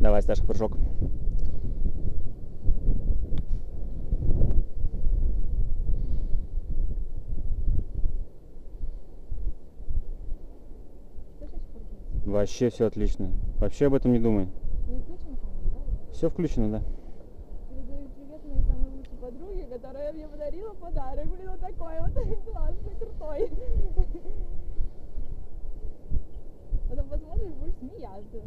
Давай, Сташа, прыжок. Вообще все отлично. Вообще об этом не думай. Все включено, да? Передаю привет которая мне подарила подарок. Блин, вот такой вот классный, крутой. Потом посмотришь, будешь смеяться.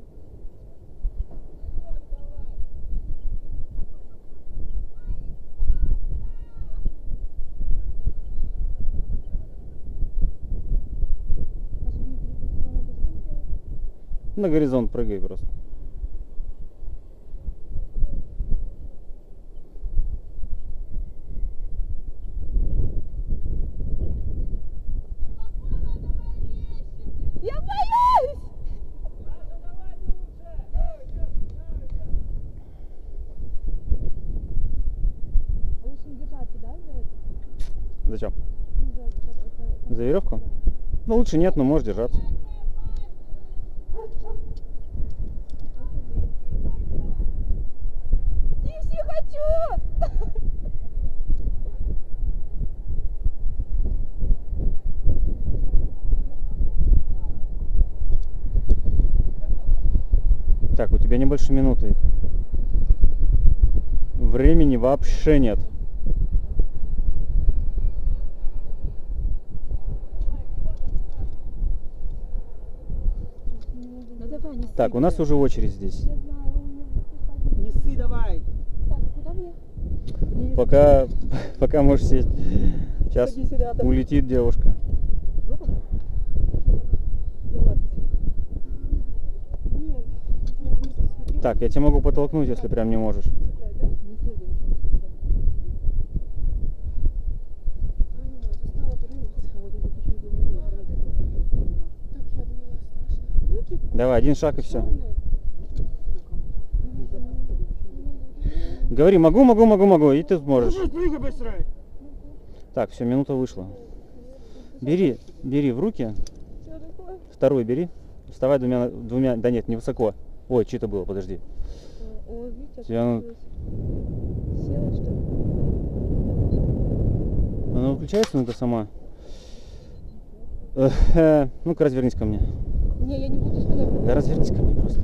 На горизонт прыгай просто. Я боюсь! Лучше не держаться, да, за это? Зачем? Ну, за- за- за- За веревку? Да. Ну лучше нет, но можешь держаться. Так, у тебя не больше минуты. Времени вообще нет. Так, у нас уже очередь здесь. Я знаю, у меня вкусно. Не ссы давай. Так, куда мне? Не- Пока, пока можешь сесть. Сейчас улетит девушка. Так, я тебя могу подтолкнуть, если прям не можешь. Давай, один шаг и все. Говори, могу, могу, могу, могу, и ты можешь. Прыгай быстрее. Так, все, минута вышла. Бери, бери в руки, Что такое? второй бери. Вставай двумя, двумя, да нет, не высоко. Ой, чьи-то было, подожди. О, видите, Тебя ну- отключилась. Села, что ли? Она выключается иногда сама. Эх, э, Ну-ка, развернись ко мне. Не, я не буду спиной. Да развернись ко мне просто.